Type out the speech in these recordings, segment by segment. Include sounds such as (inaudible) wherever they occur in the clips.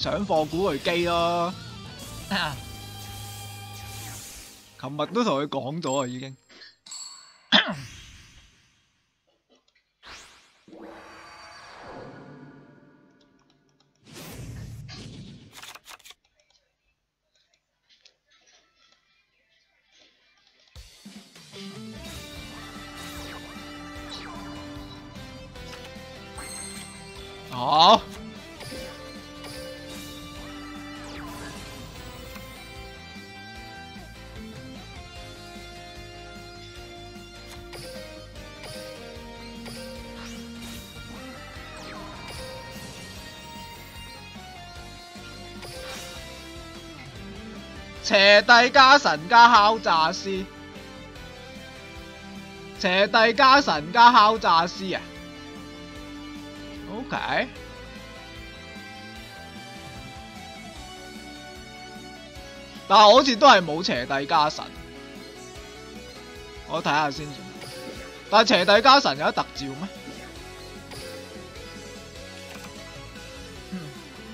搶貨古巨基咯。琴日都同佢講咗啊，已經。好。邪帝加神加敲詐師，邪帝加神加敲詐師啊？OK，但係好似都係冇邪帝加神，我睇下先。但邪帝加神有得特照咩？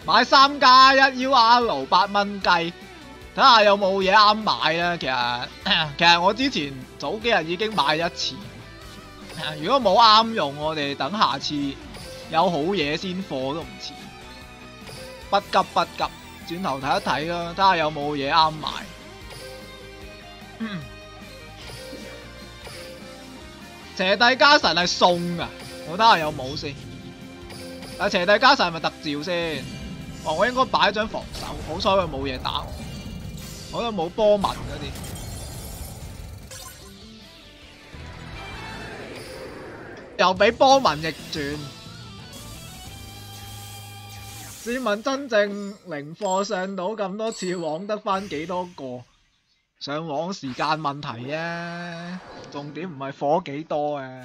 買三加一 UR 八蚊雞，睇下有冇嘢啱買啦。其實 (clears throat) 其實我之前早幾日已經買一次，如果冇啱用，我哋等下次有好嘢先貨都唔遲。不急不急，轉頭睇一睇啦，睇下有冇嘢啱買。邪帝加神係送噶，我睇下有冇先。但邪帝加神係咪特召先？哦，我應該擺張防守，好彩佢冇嘢打我，我都冇波紋嗰啲。又俾波紋逆轉。試問真正零貨上到咁多次網得翻幾多個？上網時間問題啊，重點唔係火幾多啊！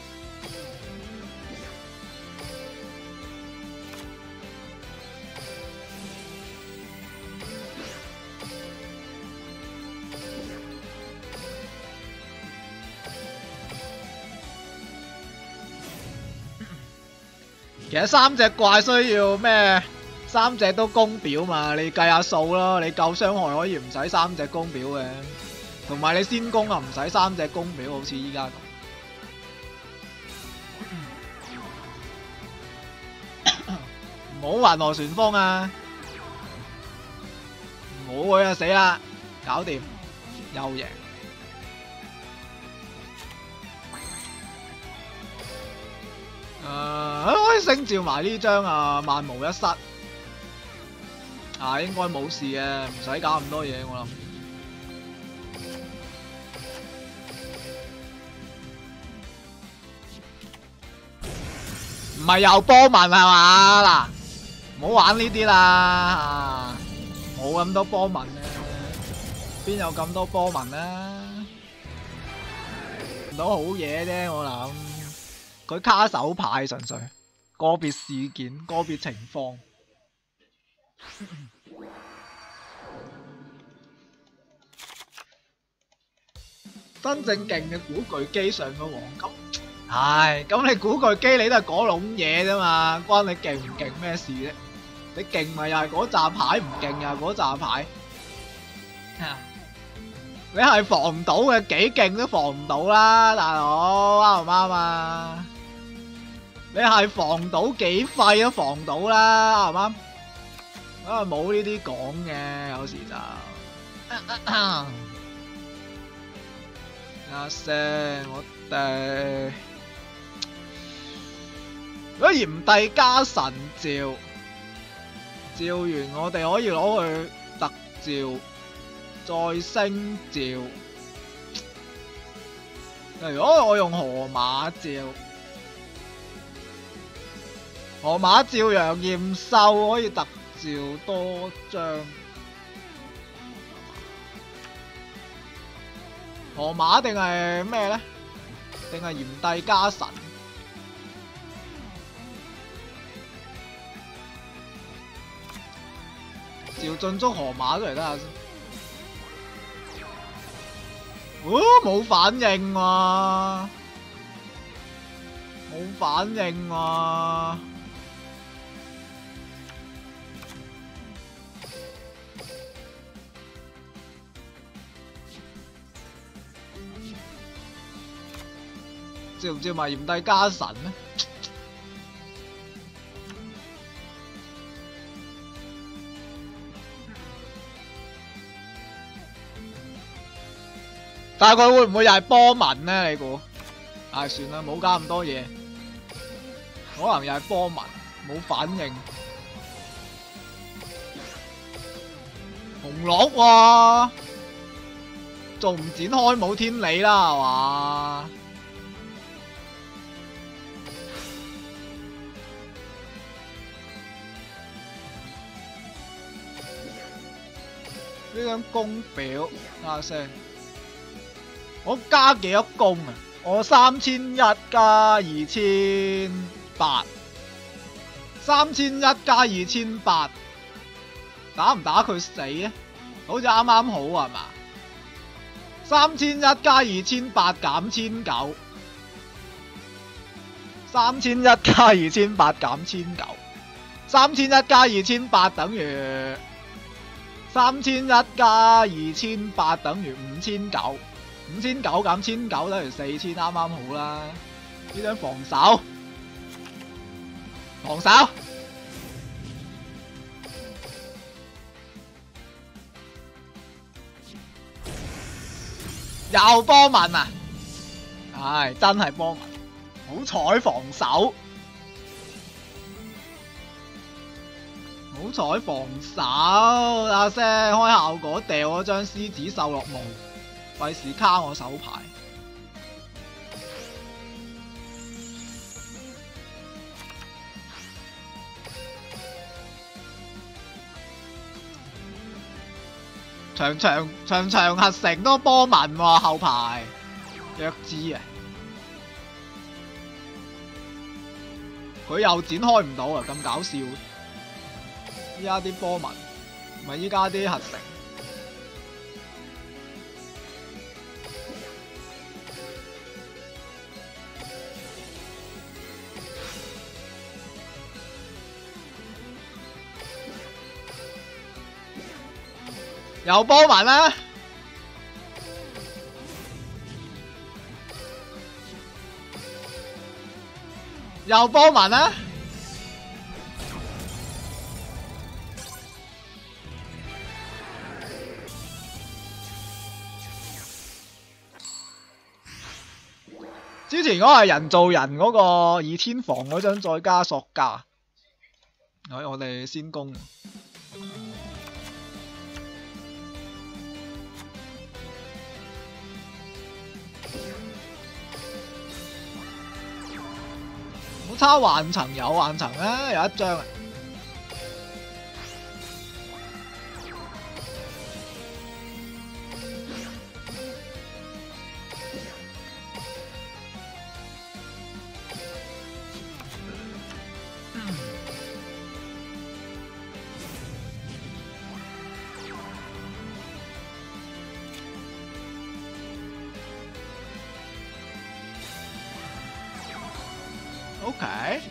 其實三隻怪需要咩？三隻都攻表嘛，你計下數咯。你夠傷害可以唔使三隻攻表嘅，同埋你先攻啊唔使三隻攻表，好似依家咁。唔好雲河旋風啊！唔好佢啊死啦，搞掂又贏。可以星照埋呢張啊，萬無一失。啊，應該冇事嘅，唔使搞咁多嘢，我諗。唔係又波紋係嘛？嗱，唔好玩呢啲啦，冇咁多波紋啊，邊有咁多波紋啊？唔到好嘢啫，我諗。佢卡手牌純粹個別事件、個別情況。真正勁嘅古巨基上個黃金，唉，咁你古巨基你都係嗰籠嘢啫嘛，關你勁唔勁咩事啫？你勁咪又係嗰扎牌，唔勁又係嗰扎牌。你係防唔到嘅，幾勁都防唔到啦，大佬啱唔啱啊？你係防到幾廢都防到啦，啱唔啱？啊冇呢啲講嘅，有時就 (coughs) 阿聲我哋如果炎帝加神照，照完我哋可以攞去特照，再升照。如果我用河馬召。河馬照陽驗收可以特召，多張河馬定係咩咧？定係炎帝加神？召進足河馬都嚟睇下先。哦，冇反應喎，冇反應喎。知唔知埋炎帝加神咧？但係佢會唔會又係波紋咧？你估？唉，算啦，冇加咁多嘢，可能又係波紋，冇反應。紅鹿喎，仲唔展開冇天理啦，係嘛？呢张工表，睇下先。我加幾多工啊？我三千一加二千八，三千一加二千八，打唔打佢死啊？好似啱啱好係嘛？三千一加二千八減千九，三千一加二千八減千九，三千一加二千八等於三千一加二千八等於五千九。五千九減千九等於四千，啱啱好啦。呢張防守，防守，又波文啊！唉，真係波文，好彩防守，好彩防守。阿聲開效果掉咗張獅子獸落墓。費事卡我手牌，長長長長合成都波紋喎後排，弱智啊！佢又展開唔到啊，咁搞笑！依家啲波紋，唔係依家啲合成。有波紋咩？有波紋啦？之前嗰個係人造人嗰個二天房嗰張再加索價，我我哋先攻。好差幻層有幻層啊，有一張啊。(coughs)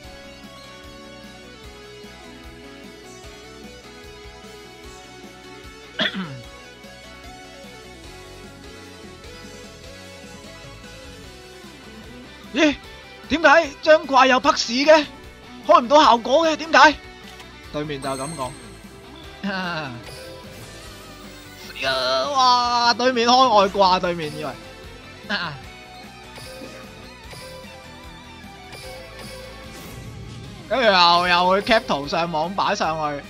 咦？點解張怪有匹屎嘅？開唔到效果嘅？點解？對面就咁講。(laughs) 死啊！哇！對面開外掛，對面以為。(laughs) 跟住又又去 cap 图上网摆上去，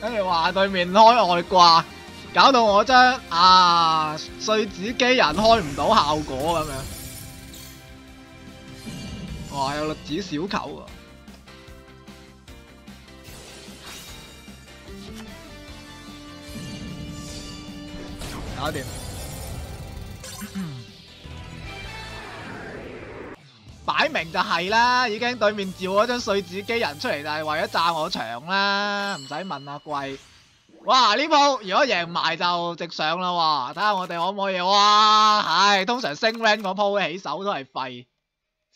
跟住话对面开外挂，搞到我将啊碎纸机人开唔到效果咁样。哇，有粒子小球啊！搞掂。擺明就係啦，已經對面召咗張碎紙機人出嚟就係為咗炸我場啦，唔使問阿貴。哇！呢鋪如果贏埋就直上啦喎，睇下我哋可唔可以？哇！唉，通常升 rank 嗰鋪起手都係廢，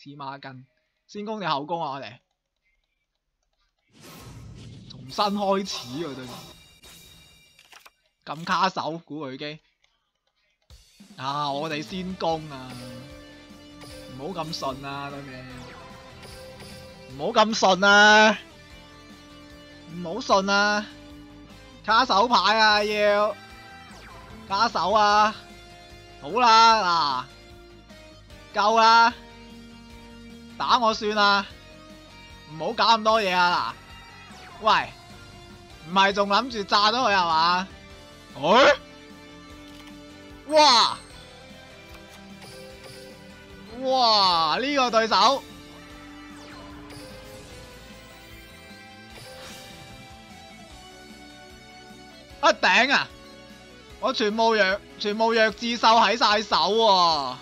黐孖筋。先攻定後攻啊？我哋重新開始啊！對面咁卡手古巨基啊！我哋先攻啊！唔好咁順啊，對面唔好咁順啊！唔好順啊！卡手牌啊，要卡手啊！好啦，嗱，夠啦，打我算啦，唔好搞咁多嘢啊！嗱，喂，唔係仲諗住炸咗佢係嘛？誒，哇！哇！呢個對手一頂啊！我全部弱，全部弱智獸喺晒手喎！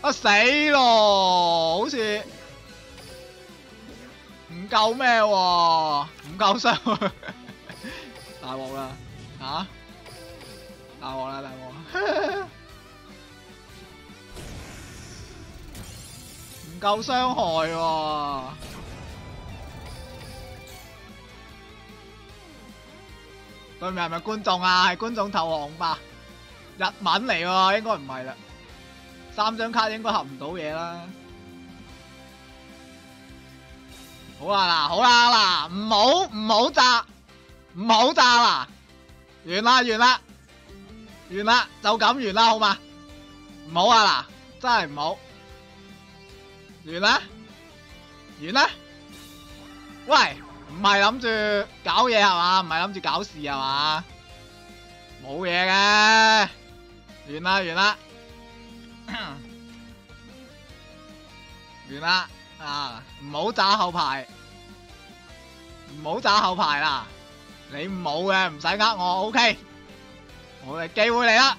啊死咯！好似唔夠咩喎？唔夠傷，(laughs) 大鑊啦！吓？大鑊啦！大鑊！唔夠傷害喎！對面係咪觀眾啊？係觀眾投降吧？日文嚟喎，應該唔係啦。三張卡應該合唔到嘢啦。好啦嗱，好啦嗱，唔好唔好炸，唔好炸啦！完啦完啦，完啦就咁完啦，好嘛？唔好啊嗱，真係唔好。完啦，完啦。喂，唔係諗住搞嘢係嘛？唔係諗住搞事係嘛？冇嘢嘅。完啦，完啦。(coughs) 完啦，啊，唔好炸後排，唔好炸後排啦。你冇嘅，唔使呃我，OK。我哋機會嚟啦，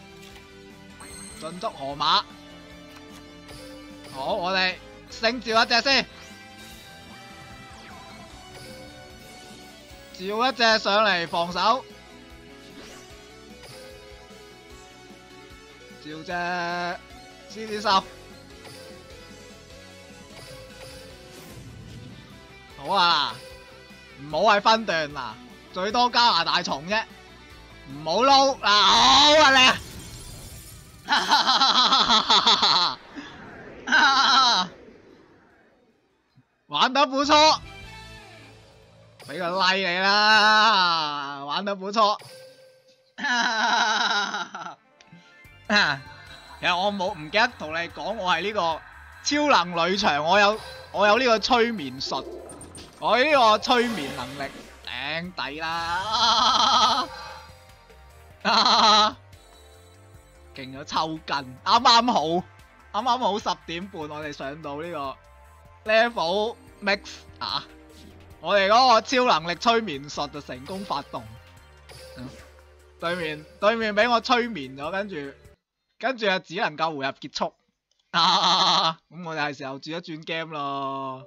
進足河馬。好，我哋。升召一隻先，召一隻上嚟防守，召隻獅子獸，好啊，唔好係分段啦，最多加拿大虫啫，唔好撈嗱，好啊你。哈哈哈哈哈哈！玩得不錯，俾個 like 你啦，玩得不錯。(laughs) 其實我冇唔記得同你講，我係呢個超能女場，我有我有呢個催眠術，我呢個催眠能力頂底啦，(laughs) 勁咗抽筋，啱啱好，啱啱好十點半，我哋上到呢個。Level Max 啊！我哋嗰個超能力催眠术就成功发动，对、面对面俾我催眠咗，跟住跟住啊只能够回合结束！咁我哋系时候转一转 game 咯。